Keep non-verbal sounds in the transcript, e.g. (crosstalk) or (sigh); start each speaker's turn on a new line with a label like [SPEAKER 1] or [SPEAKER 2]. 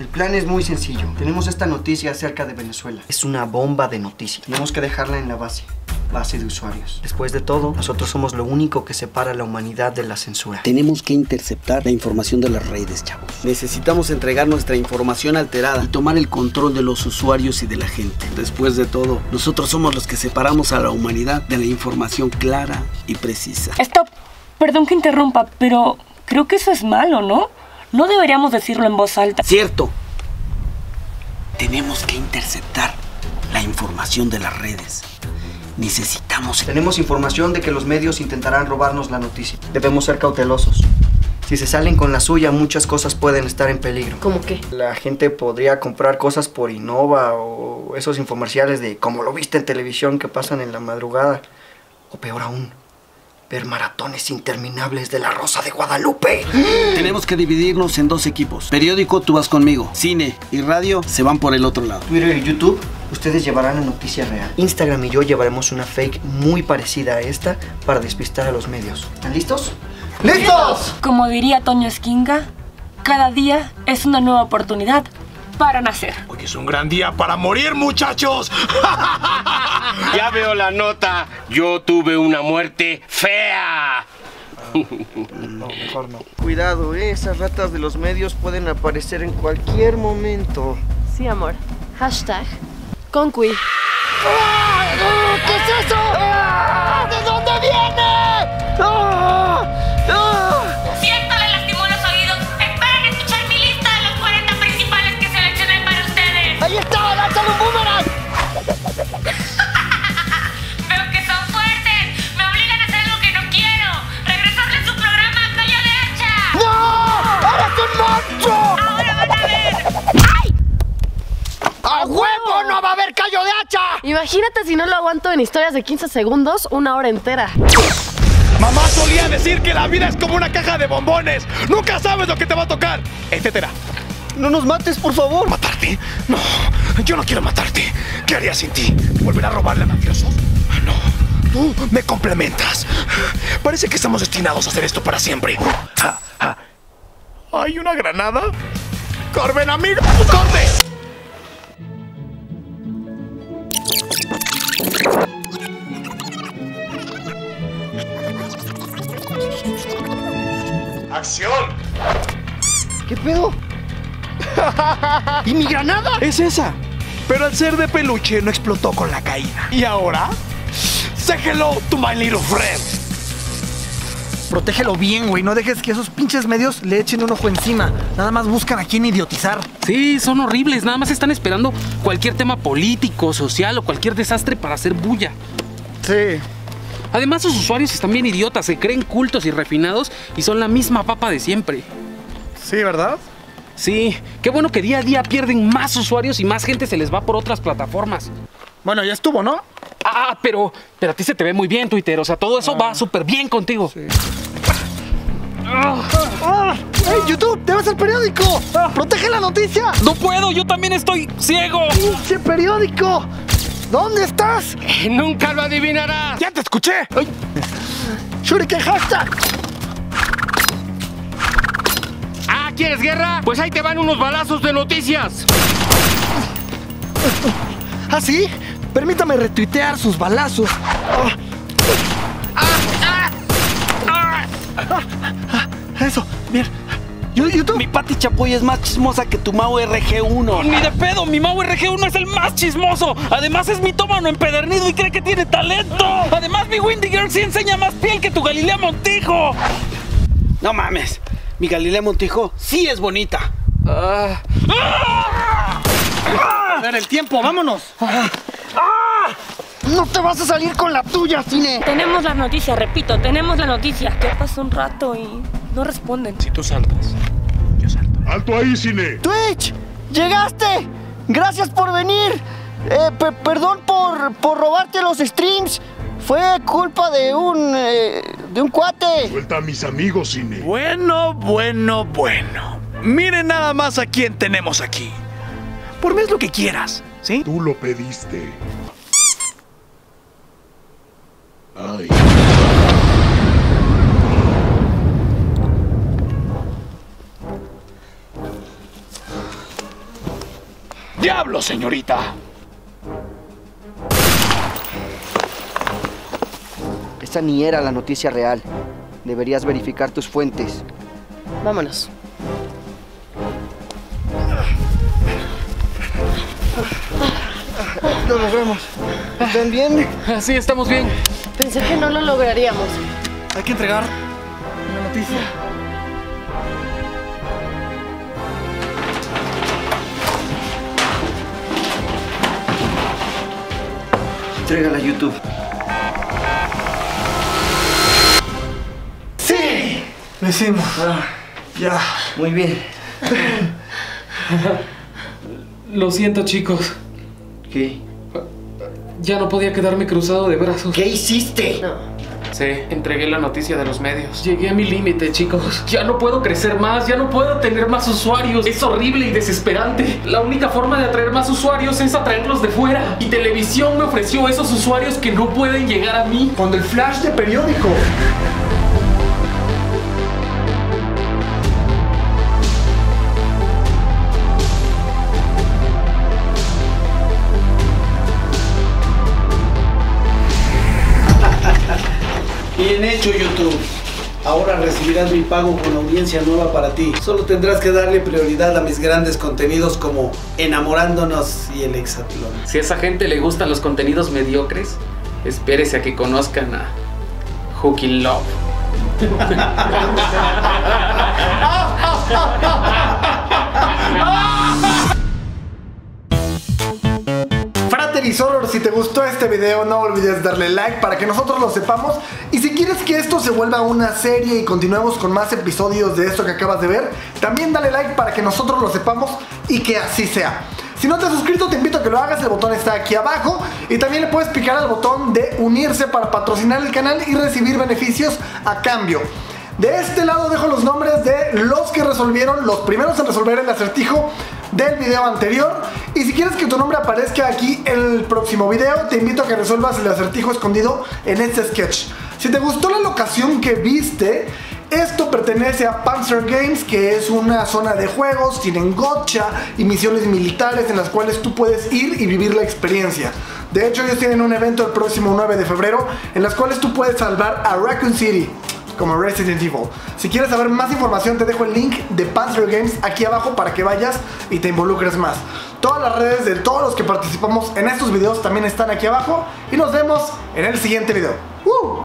[SPEAKER 1] El plan es muy sencillo. Tenemos esta noticia acerca de Venezuela. Es una bomba de noticias. Tenemos que dejarla en la base base de usuarios. Después de todo, nosotros somos lo único que separa a la humanidad de la censura.
[SPEAKER 2] Tenemos que interceptar la información de las redes, chavos. Necesitamos entregar nuestra información alterada y tomar el control de los usuarios y de la gente. Después de todo, nosotros somos los que separamos a la humanidad de la información clara y precisa.
[SPEAKER 3] Stop. Perdón que interrumpa, pero creo que eso es malo, ¿no? No deberíamos decirlo en voz alta.
[SPEAKER 2] Cierto. Tenemos que interceptar la información de las redes. Necesitamos...
[SPEAKER 1] Tenemos información de que los medios intentarán robarnos la noticia. Debemos ser cautelosos. Si se salen con la suya, muchas cosas pueden estar en peligro.
[SPEAKER 3] ¿Cómo qué?
[SPEAKER 1] La gente podría comprar cosas por Innova o esos infomerciales de como lo viste en televisión que pasan en la madrugada. O peor aún, ver maratones interminables de la Rosa de Guadalupe. (gasps)
[SPEAKER 2] Tenemos que dividirnos en dos equipos. Periódico, tú vas conmigo. Cine y radio se van por el otro lado.
[SPEAKER 1] Twitter y YouTube, ustedes llevarán la noticia real. Instagram y yo llevaremos una fake muy parecida a esta para despistar a los medios. ¿Están listos? ¡Listos!
[SPEAKER 3] Como diría Toño Esquinga, cada día es una nueva oportunidad para nacer.
[SPEAKER 4] Hoy es un gran día para morir, muchachos. (laughs)
[SPEAKER 5] Ya veo la nota. Yo tuve una muerte fea.
[SPEAKER 1] No, mejor no. Cuidado, ¿eh? esas ratas de los medios pueden aparecer en cualquier momento.
[SPEAKER 6] Sí, amor. Hashtag Conqui.
[SPEAKER 7] ¿Qué es eso? ¿De dónde viene?
[SPEAKER 6] Imagínate si no lo aguanto en historias de 15 segundos, una hora entera.
[SPEAKER 4] Mamá solía decir que la vida es como una caja de bombones. Nunca sabes lo que te va a tocar, etcétera.
[SPEAKER 1] No nos mates, por favor.
[SPEAKER 4] ¿Matarte? No, yo no quiero matarte. ¿Qué haría sin ti? ¿Volver a robarle a mafiosos? No, tú me complementas. Parece que estamos destinados a hacer esto para siempre. Ah, ah. ¿Hay una granada? ¡Corben, amigo! ¡Corre! ¡Acción!
[SPEAKER 1] ¿Qué pedo? ¿Y mi granada?
[SPEAKER 4] Es esa. Pero al ser de peluche no explotó con la caída. ¿Y ahora? Say hello to my little friend.
[SPEAKER 8] Protégelo bien, güey. No dejes que esos pinches medios le echen un ojo encima. Nada más buscan a quién idiotizar.
[SPEAKER 9] Sí, son horribles. Nada más están esperando cualquier tema político, social o cualquier desastre para hacer bulla.
[SPEAKER 8] Sí.
[SPEAKER 9] Además, sus usuarios están bien idiotas, se creen cultos y refinados y son la misma papa de siempre.
[SPEAKER 8] Sí, ¿verdad?
[SPEAKER 9] Sí, qué bueno que día a día pierden más usuarios y más gente se les va por otras plataformas.
[SPEAKER 8] Bueno, ya estuvo, ¿no?
[SPEAKER 9] Ah, pero, pero a ti se te ve muy bien, Twitter. O sea, todo eso va súper bien contigo.
[SPEAKER 8] ¡Ah! ¡Ey, YouTube! ¡Te vas al periódico! ¡Protege la noticia!
[SPEAKER 9] No puedo, yo también estoy ciego.
[SPEAKER 8] ¡Pinche periódico! ¿Dónde estás?
[SPEAKER 5] Nunca lo adivinarás.
[SPEAKER 4] ¡Ya te escuché!
[SPEAKER 8] ¡Shuriken hashtag!
[SPEAKER 5] Ah, ¿quieres guerra? Pues ahí te van unos balazos de noticias.
[SPEAKER 8] ¿Ah, sí? Permítame retuitear sus balazos. Ah, Eso, bien. Yo-.
[SPEAKER 2] Mi Pati Chapoy es más chismosa que tu Mau RG1.
[SPEAKER 9] Ni de pedo, mi Mau RG1 es el más chismoso. Además es mitómano empedernido y cree que tiene talento. Además mi Windy Girl sí enseña más piel que tu Galilea Montijo.
[SPEAKER 2] No mames. Mi Galilea Montijo sí es bonita.
[SPEAKER 8] A ver, el tiempo, vámonos. No te vas a salir con la tuya, cine.
[SPEAKER 3] Tenemos la noticia, repito, tenemos la noticia. Ya pasó un rato y no responden.
[SPEAKER 4] Si tú saltas, yo salto.
[SPEAKER 10] ¡Alto ahí, cine!
[SPEAKER 8] Twitch, llegaste. Gracias por venir. Eh, pe- perdón por, por robarte los streams. Fue culpa de un eh, de un cuate.
[SPEAKER 10] Suelta a mis amigos, cine.
[SPEAKER 4] Bueno, bueno, bueno. Miren nada más a quién tenemos aquí. Por mí es lo que quieras, ¿sí?
[SPEAKER 10] Tú lo pediste. Ay.
[SPEAKER 4] ¡Diablo, señorita!
[SPEAKER 1] Esa ni era la noticia real. Deberías verificar tus fuentes.
[SPEAKER 6] Vámonos.
[SPEAKER 1] Lo logramos. ¿Están bien?
[SPEAKER 9] Sí, estamos bien.
[SPEAKER 6] Pensé que no lo lograríamos.
[SPEAKER 2] Hay que entregar la noticia.
[SPEAKER 1] Entrégala a YouTube.
[SPEAKER 2] ¡Sí! Lo hicimos.
[SPEAKER 1] Ah,
[SPEAKER 2] Ya.
[SPEAKER 1] muy bien. (laughs)
[SPEAKER 9] Lo siento, chicos.
[SPEAKER 1] ¿Qué?
[SPEAKER 9] Ya no podía quedarme cruzado de brazos.
[SPEAKER 1] ¿Qué hiciste?
[SPEAKER 6] No.
[SPEAKER 9] Sí, entregué la noticia de los medios. Llegué a mi límite, chicos. Ya no puedo crecer más, ya no puedo tener más usuarios. Es horrible y desesperante. La única forma de atraer más usuarios es atraerlos de fuera. Y televisión me ofreció esos usuarios que no pueden llegar a mí.
[SPEAKER 11] Con el flash de periódico.
[SPEAKER 2] Hecho, YouTube. Ahora recibirás mi pago con audiencia nueva para ti. Solo tendrás que darle prioridad a mis grandes contenidos como Enamorándonos y el Hexatlón.
[SPEAKER 9] Si a esa gente le gustan los contenidos mediocres, espérese a que conozcan a Hooky Love. (laughs)
[SPEAKER 11] Soror, si te gustó este video no olvides darle like para que nosotros lo sepamos y si quieres que esto se vuelva una serie y continuemos con más episodios de esto que acabas de ver, también dale like para que nosotros lo sepamos y que así sea. Si no te has suscrito te invito a que lo hagas, el botón está aquí abajo y también le puedes picar al botón de unirse para patrocinar el canal y recibir beneficios a cambio. De este lado dejo los nombres de los que resolvieron, los primeros en resolver el acertijo del video anterior. Y si quieres que tu nombre aparezca aquí en el próximo video, te invito a que resuelvas el acertijo escondido en este sketch. Si te gustó la locación que viste, esto pertenece a Panzer Games, que es una zona de juegos, tienen gotcha y misiones militares en las cuales tú puedes ir y vivir la experiencia. De hecho, ellos tienen un evento el próximo 9 de febrero en las cuales tú puedes salvar a Raccoon City como Resident Evil. Si quieres saber más información te dejo el link de Panzer Games aquí abajo para que vayas y te involucres más. Todas las redes de todos los que participamos en estos videos también están aquí abajo y nos vemos en el siguiente video. ¡Uh!